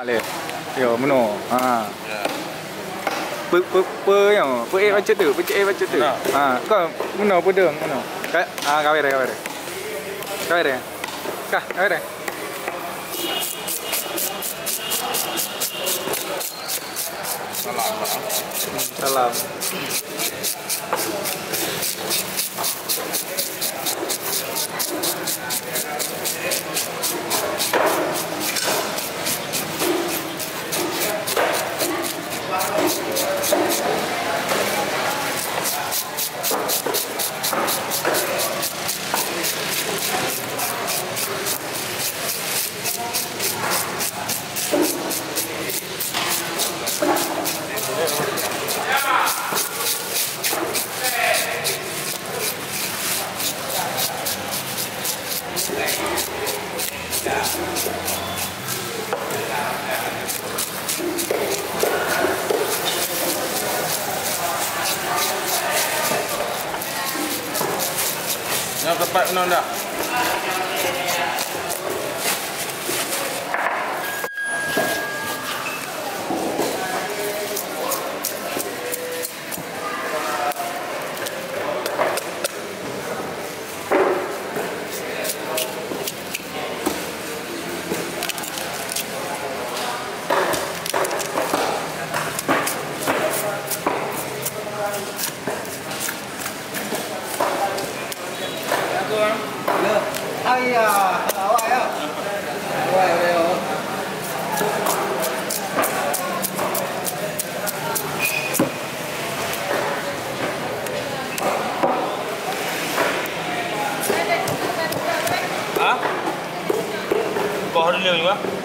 Le. Yo, meno. Ha. Ya. Pe pe pe yo. Pe eh macam tu. Pe eh macam tu. Ha. Kau meno pe deng meno. Ka ah kau re kau re. Kau re. Kah, kau re. Salam. Salam. Yang tepat kena dah. Ai à, awak ya. Awak ya. Ha? Kau hari ni juga.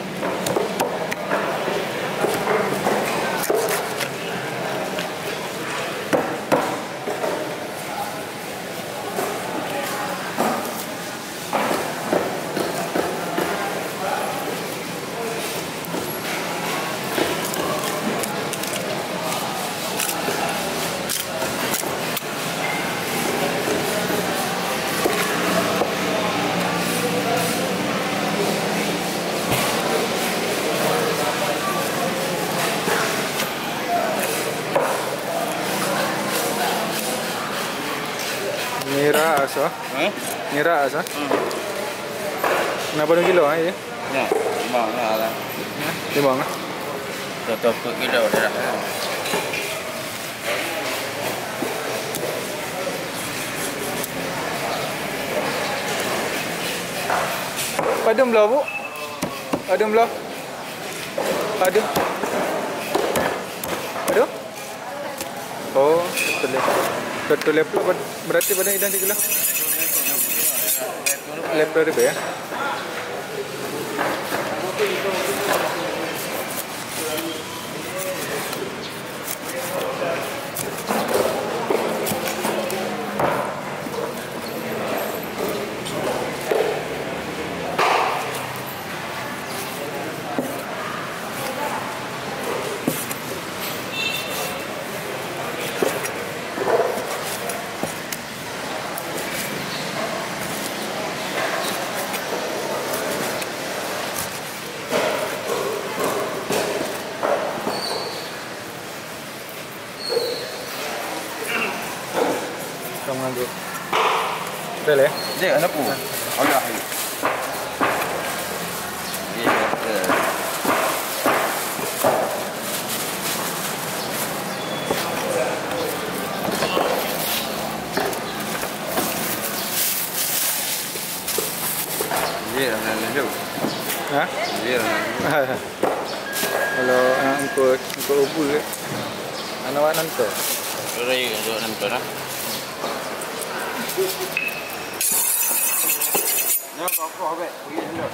Mira asa. Eh? Mira asa. Hmm. Kenapa dong kilo ah ya? Ya. Mau lah. Di bawah. Tutup kita dah. Padum belah bu. Padum belah. Padum. Padum. Oh, betul Betul ya. Berarti pada identik lah. Laptop ribu ya. Betul ya? Dia. Dia dah nak lanjut. Ha? Dia dah nak lanjut. Kalau anak ke? Awak nanti. Raya untuk nonton lah. Ni kokoh bet, pergi dulu.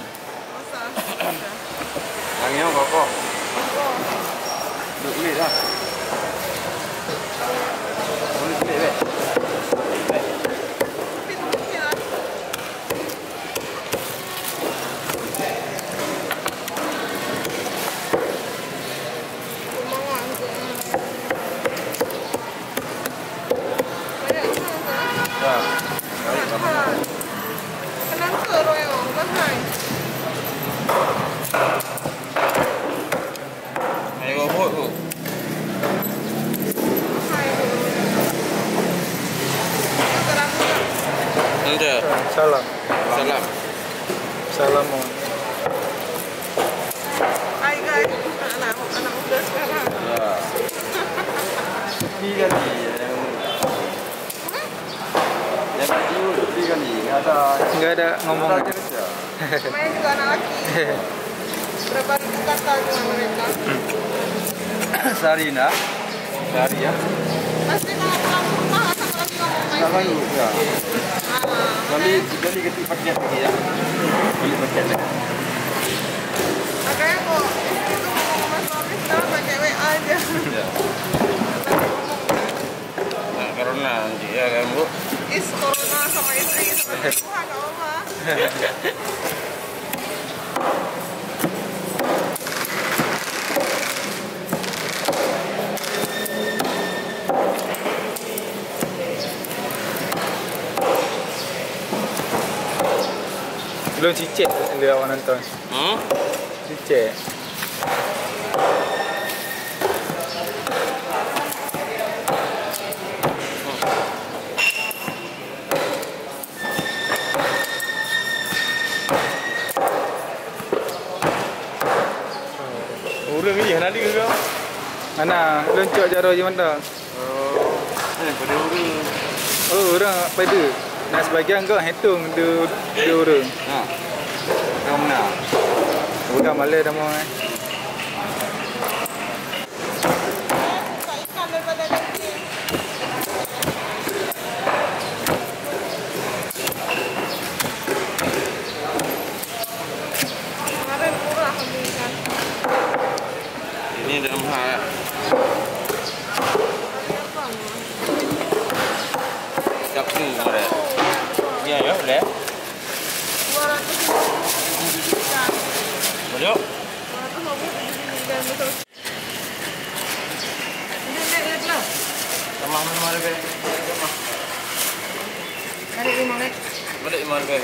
Yang ni kokoh. Duduk kulit lah. Kulit kulit bet. Salam. Salam. Salam. Hai guys, anak anak muda sekarang. Ya. Tiga kali yang yang kecil tiga kali nggak ada ngomong. nggak ada kerja. Main juga anak laki. Berapa ribu kata dengan mereka. Sehari nak. Sehari ya. Pasti kalau pulang rumah sama lagi ngomong main lu ya. Kali kali ketik paket lagi ya. Beli paket lagi. Makanya kok istri tuh ngomong sama suami sekarang pakai WA aja. Ya. Nah, karena nanti ya kan bu. Is corona sama istri sama Tuhan gak Belum cicit dia orang nonton. Hmm? Cicit. Orang ni nanti ke kau? Mana luncuk jaro je mana? Oh, eh pada orang. Oh, orang pada. Nah sebagian kau hitung dia dia orang. Ha. Kau mana? Bukan malah dah mau eh. Buka. Ini mahal. Harga apa? Siapa ni kemarin? Ya, ya, boleh. 200 ikan. Boleh. 250 ikan betul. Ini naik lihat lah. Sama mana mana ke? Ada lima naik. Balik mana ke?